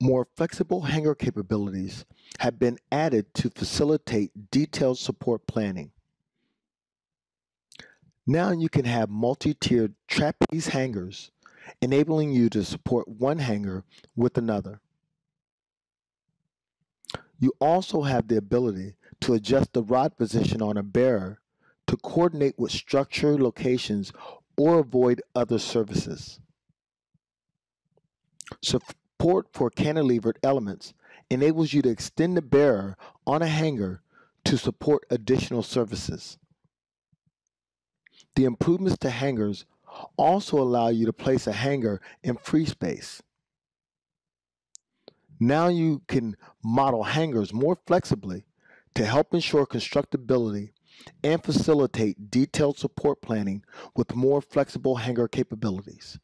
More flexible hanger capabilities have been added to facilitate detailed support planning. Now you can have multi-tiered trapeze hangers, enabling you to support one hanger with another. You also have the ability to adjust the rod position on a bearer to coordinate with structure locations or avoid other services. Support for cantilevered elements enables you to extend the bearer on a hanger to support additional services. The improvements to hangers also allow you to place a hanger in free space. Now you can model hangers more flexibly to help ensure constructability and facilitate detailed support planning with more flexible hanger capabilities.